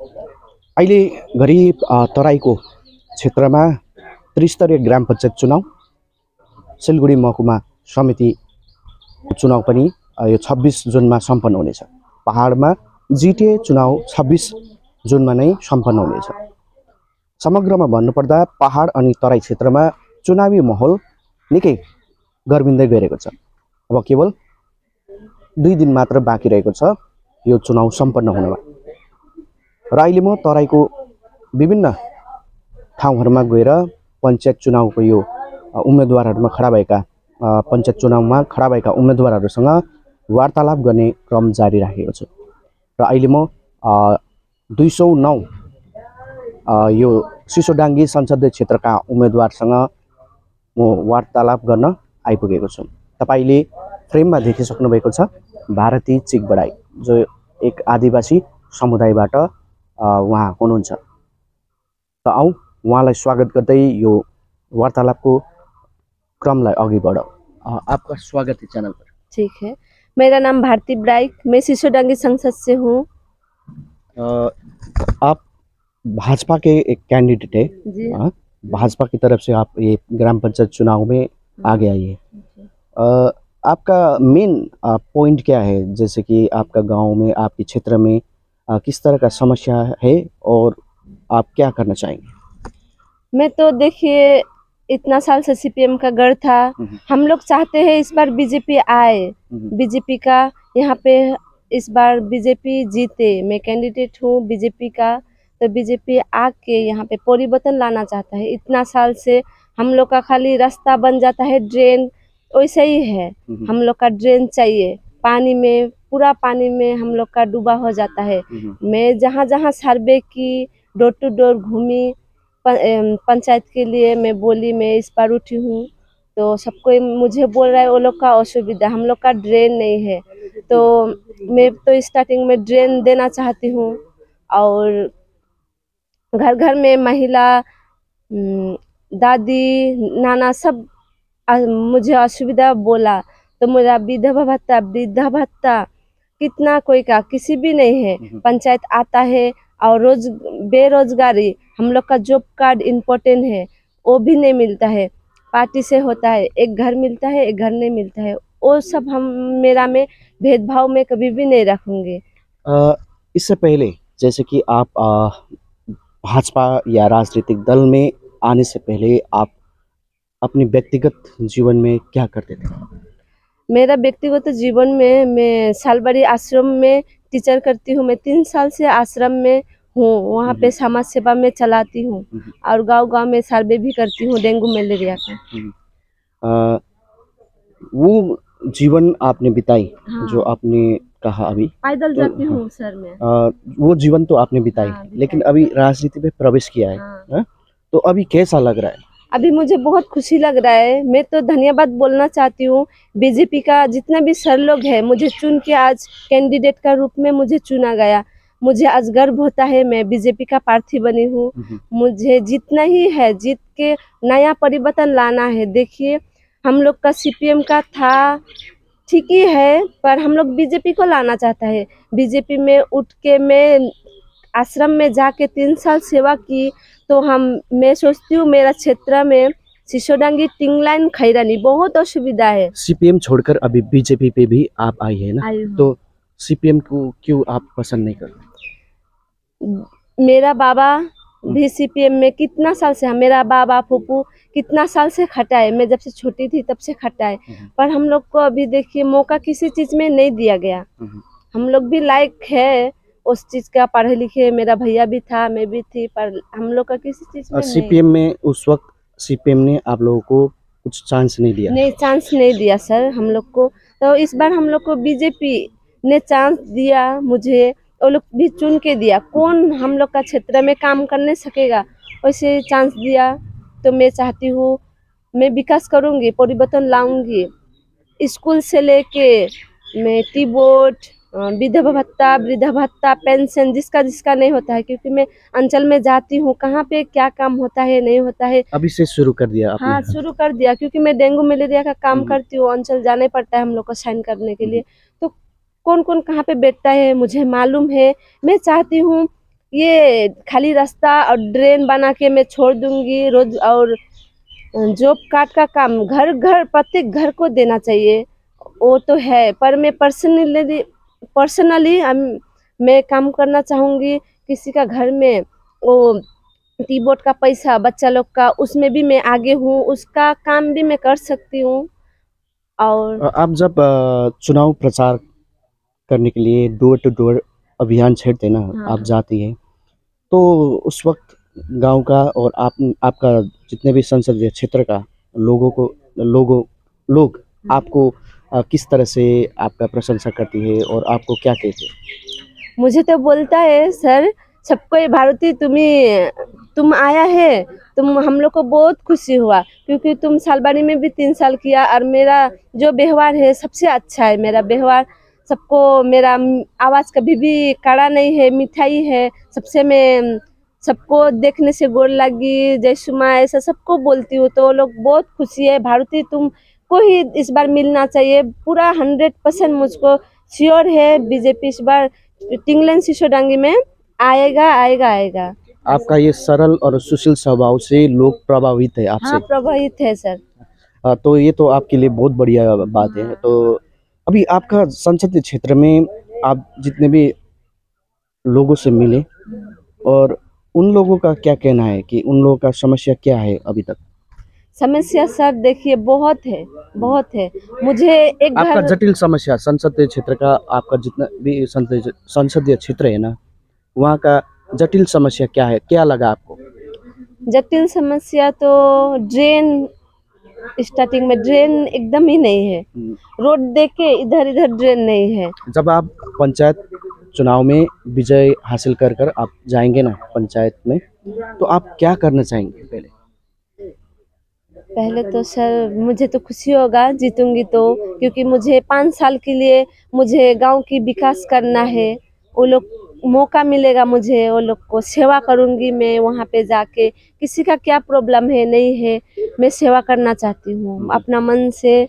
अहिले घरि तराईको क्षेत्रमा त्रिस्तरीय ग्राम पञ्चायत चुनाव सिलगढी महकुमा समिति चुनाव पनि यो छब्बिस जुनमा सम्पन्न हुनेछ। पहाडमा जिटिए चुनाव छब्बिस जुनमा नै सम्पन्न हुनेछ। समग्रमा भन्नुपर्दा पहाड अनि तराई क्षेत्रमा चुनावी माहौल निकै गर्मिँदै गइरहेको छ। अब केवल दुई दिन मात्र बाँकी रहेको छ। यो चुनाव सम्पन्न हुनमा र अहिले म तराईको विभिन्न ठाउँहरूमा गएर पञ्चायत चुनावको यो उम्मेदवारहरूमा खडा भएका पञ्चायत चुनावमा खडा भएका उम्मेदवारहरूसँग वार्तालाप गर्ने क्रम जारी राखेको छु। र अहिले म दुई सौ नौ यो सिसोडाङ्गी संसदीय क्षेत्रका उम्मेदवारसँग म वार्तालाप गर्न आइपुगेको छु। तपाईँले फ्रेममा देखिसक्नु भएको छ भारती चिकबडाई जो एक आदिवासी समुदायबाट उहाँ हुनुहुन्छ। र आउँ उहाँलाई स्वागत गर्दै यो वार्तालापको क्रमलाई अघि बढाउँ अ, आपका स्वागत है चैनल पर। ठीक है। मेरा नाम भारती ब्राइक मैं सिसोडंगी संसद से हूँ। आप भाजपा के एक कैंडिडेट है। हाँ, भाजपा की तरफ़ से आप ये ग्राम पंचायत चुनाव में आगे आई है अ, आपका मेन पॉइंट क्या है? जैसे कि आपका गाँव में आपके क्षेत्र में किस तरह का समस्या है और आप क्या करना चाहेंगे? मैं तो देखिए इतना साल से सीपीएम का गढ़ था। हम्म। हम लोग चाहते हैं इस बार बीजेपी आए। बीजेपी का यहाँ पे इस बार बीजेपी जीते। मैं कैंडिडेट हूँ बीजेपी का। तो बीजेपी आके यहाँ पे परिवर्तन लाना चाहता है। इतना साल से हम लोग का खाली रास्ता बन जाता है ड्रेन। वैसे ही है। हम्म, हम लोग का ड्रेन चाहिए। पानी में पूरा पानी में हम लोग का डूबा हो जाता है। हम्म, मैं जहाँ जहाँ सर्वे की डोर टू डोर घूमी पंचायत के लिए मैं बोली मैं इस बार उठी हूँ। तो सबको मुझे बोल रहा है वो लोग का असुविधा हम लोग का ड्रेन नहीं है। तो मैं तो स्टार्टिंग में ड्रेन देना चाहती हूँ और घर घर में महिला दादी नाना सब मुझे असुविधा बोला। तो मेरा विधवा भत्ता वृद्धा भत्ता कितना कोई का किसी भी नहीं है। हम्म। पंचायत आता है और रोज बेरोजगारी हम लोग का जॉब कार्ड इम्पोर्टेंट है वो भी नहीं मिलता है। पार्टी से होता है एक घर मिलता है एक घर नहीं मिलता है। वो सब हम मेरा में भेदभाव में कभी भी नहीं रखूँगी। इससे पहले जैसे कि आप भाजपा या राजनीतिक दल में आने से पहले आप अपने व्यक्तिगत जीवन में क्या करते थे? मेरा व्यक्तिगत जीवन में मैं सालबाड़ी आश्रम में टीचर करती हूँ मैं तीन साल से आश्रम में हूँ वहाँ पे समाज सेवा में चलाती हूँ हम्म। और गाँव गाँव में सर्वे भी करती हूँ डेंगू मलेरिया का वो जीवन आपने बिताई हाँ। जो आपने कहा अभी पैदल तो- जाती हाँ। हूँ सर में अ, वो जीवन तो आपने बिताई हाँ, लेकिन अभी राजनीति में प्रवेश किया है हाँ। हाँ? तो अभी कैसा लग रहा है अभी मुझे बहुत खुशी लग रहा है। मैं तो धन्यवाद बोलना चाहती हूँ। बीजेपी का जितना भी सर लोग है मुझे चुन के आज कैंडिडेट का रूप में मुझे चुना गया। मुझे आज गर्व होता है मैं बीजेपी का प्रार्थी बनी हूँ। मुझे जितना ही है जीत के नया परिवर्तन लाना है। देखिए हम लोग का सीपीएम का था ठीक ही है पर हम लोग बीजेपी को लाना चाहता है। बीजेपी में उठ के मैं आश्रम में जाके तीन साल सेवा की तो हम मैं सोचती हूँ मेरा क्षेत्र में सिसोडांगी टिंगलाइन खैरानी बहुत असुविधा है। सीपीएम छोड़कर अभी बीजेपी पे भी आप आई है ना? तो सीपीएम को क्यों आप पसंद नहीं करते मेरा बाबा भी सीपीएम में कितना साल से मेरा बाबा फूफू कितना साल से खटा है मैं जब से छोटी थी तब से खटाए। हम्म। पर हम लोग को अभी देखिए मौका किसी चीज़ में नहीं दिया गया। हम्म। हम लोग भी लायक है। उस चीज़ का पढ़े लिखे मेरा भैया भी था मैं भी थी पर हम लोग का किसी चीज़ में सीपीएम में उस वक्त सीपीएम ने आप लोगों को कुछ चांस नहीं दिया? नहीं चांस नहीं दिया सर हम लोग को। तो इस बार हम लोग को बीजेपी ने चांस दिया मुझे वो लोग भी चुन के दिया। कौन हम लोग का क्षेत्र में काम करने सकेगा वैसे चांस दिया। तो मैं चाहती हूँ मैं विकास करूँगी परिवर्तन लाऊँगी। स्कूल से लेके मैं टी बोर्ड विधवा भत्ता वृद्धा भत्ता पेंशन जिसका जिसका नहीं होता है क्योंकि मैं अंचल में जाती हूँ कहाँ पे क्या काम होता है नहीं होता है। अभी से शुरू कर दिया आपने? हाँ शुरू कर दिया क्योंकि मैं डेंगू मलेरिया का काम हम्म। करती हूँ अंचल जाना पड़ता है हम लोग को साइन करने के लिए। तो कौन कौन कहाँ पे बैठता है मुझे मालूम है। मैं चाहती हूँ ये खाली रास्ता और ड्रेन बना के मैं छोड़ दूँगी रोज और जॉब कार्ड का काम घर घर प्रत्येक घर को देना चाहिए। वो तो है पर मैं पर्सनली पर्सनली मैं काम करना चाहूँगी किसी का घर में वो टी बोर्ड का पैसा बच्चा लोग का उसमें भी मैं आगे हूँ उसका काम भी मैं कर सकती हूँ और आप जब चुनाव प्रचार करने के लिए डोर टू डोर अभियान छेड़ते ना हाँ। आप जाती है तो उस वक्त गाँव का और आप आपका जितने भी संसदीय क्षेत्र का लोगों को लोगों लोग आपको अ, किस तरह से आपका प्रशंसा करती है और आपको क्या कहते हैं? मुझे तो बोलता है, सर, सबको भारती तुम्हें, तुम आया है, तुम, हम लोग को बहुत खुशी हुआ, क्योंकि तुम सालबाड़ी में भी तीन साल किया और मेरा जो व्यवहार है सबसे अच्छा है, मेरा व्यवहार सबको, मेरा आवाज़ कभी भी कड़ा नहीं है, मिठाई है, सबसे मैं, सबको देखने से गोर लगी, जय सुमा, ऐसा सबको बोलती हूँ तो वो लोग बहुत खुशी है भारती तुमको ही इस बार मिलना चाहिए। पूरा हंड्रेड परसेंट मुझको श्योर है बीजेपी इस बार टिंगलन सिसोडांगी में आएगा आएगा आएगा। आपका ये सरल और सुशील स्वभाव से लोग प्रभावित है आपसे। हाँ प्रभावित है सर। अ, तो ये तो आपके लिए बहुत बढ़िया बात है। तो अभी आपका संसदीय क्षेत्र में आप जितने भी लोगों से मिले और उन लोगों का क्या कहना है कि उन लोगों का समस्या क्या है अभी तक? समस्या सर देखिए बहुत है बहुत है। मुझे एक आपका जटिल समस्या संसदीय क्षेत्र का आपका जितना भी संसदीय संसदीय क्षेत्र है ना वहाँ का जटिल समस्या क्या है? क्या लगा आपको? जटिल समस्या तो ड्रेन स्टार्टिंग में ड्रेन एकदम ही नहीं है। हम्म, रोड देख के इधर इधर ड्रेन नहीं है। जब आप पंचायत चुनाव में विजय हासिल कर कर आप जाएँगे ना पंचायत में तो आप क्या करना चाहेंगे पहले? पहले तो सर मुझे तो खुशी होगा जीतूँगी तो क्योंकि मुझे पाँच साल के लिए मुझे गाँव की विकास करना है। वो लोग मौका मिलेगा मुझे वो लोग को सेवा करूँगी मैं वहाँ पे जाके। किसी का क्या प्रॉब्लम है नहीं है मैं सेवा करना चाहती हूँ। अपना मन से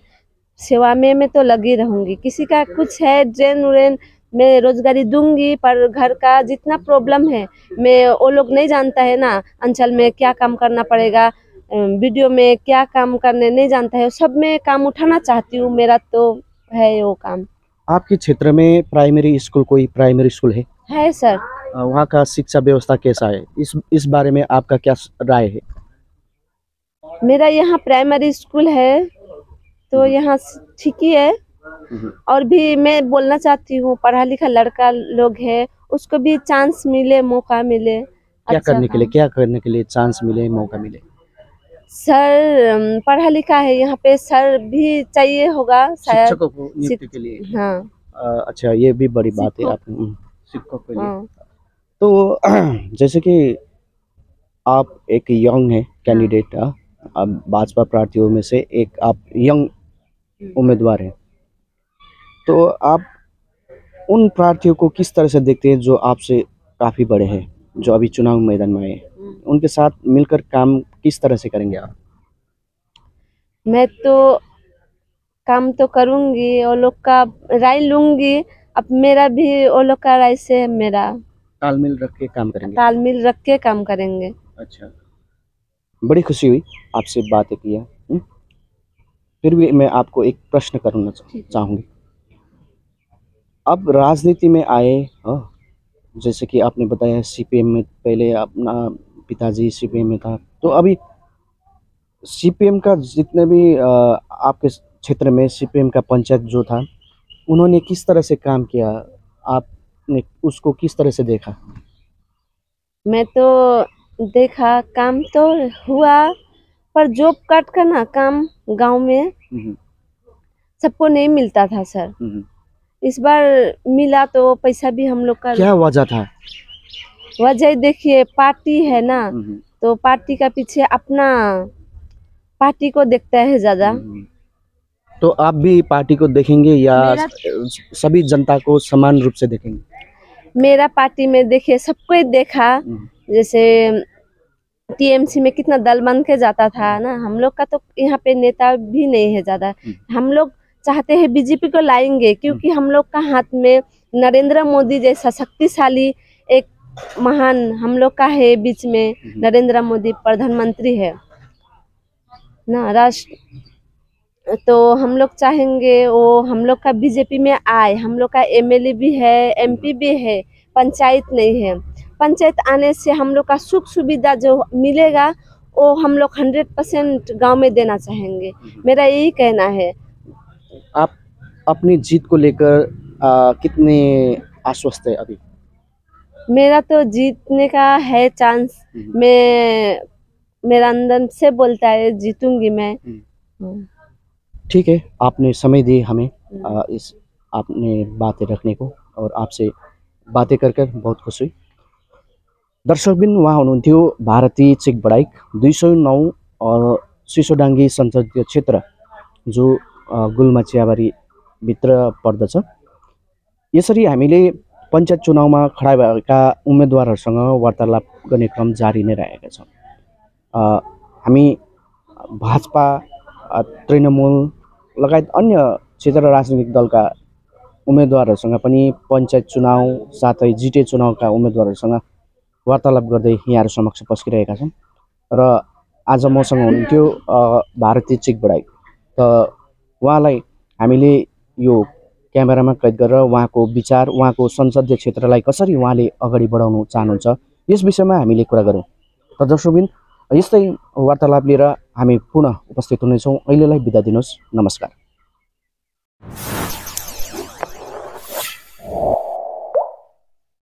सेवा में मैं तो लगी रहूँगी। किसी का कुछ है ड्रेन व्रेन मैं रोजगारी दूँगी पर घर का जितना प्रॉब्लम है मैं वो लोग नहीं जानता है ना अंचल में क्या काम करना पड़ेगा। वीडियो में क्या काम करने नहीं जानता है सब में काम उठाना चाहती हूँ मेरा तो है वो काम। आपके क्षेत्र में प्राइमरी स्कूल कोई प्राइमरी स्कूल है? है सर वहाँ का शिक्षा व्यवस्था कैसा है? इस इस बारे में आपका क्या राय है? मेरा यहाँ प्राइमरी स्कूल है तो यहाँ ठीक ही है। और भी मैं बोलना चाहती हूँ पढ़ा लिखा लड़का लोग है उसको भी चांस मिले मौका मिले। क्या अच्छा करने के लिए क्या करने के लिए चांस मिले मौका मिले? सर पढ़ा लिखा है यहाँ पे सर भी चाहिए होगा शायद। शिक्षकों को नियुक्ति के लिए। हाँ। अच्छा ये भी बड़ी बात है आप हम्म, शिक्षकों के लिए। हाँ। तो जैसे कि आप एक यंग है कैंडिडेट हाँ, आप भाजपा प्रार्थियों में से एक आप यंग उम्मीदवार हैं। तो आप उन प्रार्थियों को किस तरह से देखते हैं जो आपसे काफ़ी बड़े हैं जो अभी चुनाव मैदान में आए उनके साथ मिलकर काम किस तरह से करेंगे आप? मैं तो काम तो करूँगी वो लोग का राय लूँगी। अब मेरा भी वो लोग का राय से मेरा। तालमेल रख के काम करेंगे? तालमेल रख के काम करेंगे। अच्छा। बड़ी खुशी हुई आपसे बातें किया हम्म? फिर भी मैं आपको एक प्रश्न करना चाहूँगी। अब राजनीति में आए हाँ, जैसे कि आपने बताया सीपीएम में पहले अपना पिताजी सीपीएम में था तो अभी सीपीएम का जितने भी आपके क्षेत्र में सीपीएम का पंचायत जो था उन्होंने किस तरह से काम किया? आपने उसको किस तरह से देखा? मैं तो देखा काम तो हुआ पर जॉब कार्ड का ना काम गाँव में हम्म, सबको नहीं मिलता था सर। हम्म। इस बार मिला तो पैसा भी हम लोग का क्या वजह था? वजह देखिए पार्टी है ना। हम्म, तो पार्टी का पीछे अपना पार्टी को देखता है ज़्यादा। हम्म। तो आप भी पार्टी को देखेंगे या सभी जनता को समान रूप से देखेंगे? मेरा पार्टी में देखिए सबको देखा। हम्म, जैसे टीएमसी में कितना दल बन के जाता था ना हम लोग का तो यहाँ पे नेता भी नहीं है ज़्यादा। हम्म। हम लोग चाहते हैं बीजेपी को लाएँगे क्योंकि हम लोग का हाथ में नरेंद्र मोदी जैसा शक्तिशाली महान हम लोग का है बीच में नरेंद्र मोदी प्रधानमंत्री है। ना राष्ट्र तो हम लोग चाहेंगे वो हम लोग का बीजेपी में आए। हम लोग का एमएलए भी है एमपी भी है पंचायत नहीं है। पंचायत आने से हम लोग का सुख सुविधा जो मिलेगा वो हम लोग हंड्रेड परसेंट गाँव में देना चाहेंगे। मेरा यही कहना है। आप अपनी जीत को लेकर कितने आश्वस्त है अभी? मेरा तो जीतने का है चांस हम्म। मैं मेरा अंदर से बोलता है जीतूँगी मैं। हम्म। ठीक है आपने समय दिए हमें आ, इस आपने बातें रखने को और आपसे बातें कर कर बहुत खुसी हुई। दर्शकबिन उहाँ हुनुहुन्थ्यो भारती चिक बडाइक दुई सय नौ सिसोडाङ्गी संसदीय क्षेत्र जो गुल्मा चियाबारीभित्र पर्दछ यसरी हामीले पञ्चायत चुनावमा खडा भएका उम्मेदवारहरूसँग वार्तालाप गर्ने क्रम जारी नै रहेका छौँ हामी भाजपा तृणमूल लगायत अन्य क्षेत्र राजनीतिक दलका उम्मेदवारहरूसँग पनि पञ्चायत चुनाव साथै जिटिए चुनावका उम्मेदवारहरूसँग वार्तालाप गर्दै यहाँहरू समक्ष पस्किरहेका छौँ र आज मसँग हुनुहुन्थ्यो अ, भारती चिक बडाई त उहाँलाई हामीले यो क्यामेरामा कैद गरेर उहाँको विचार उहाँको संसदीय क्षेत्रलाई कसरी उहाँले अगाडि बढाउनु चाहनुहुन्छ यस विषयमा हामीले कुरा गऱ्यौँ र दर्शकबिन यस्तै वार्तालाप लिएर हामी पुनः उपस्थित हुनेछौँ। अहिलेलाई बिदा दिनुहोस्। नमस्कार।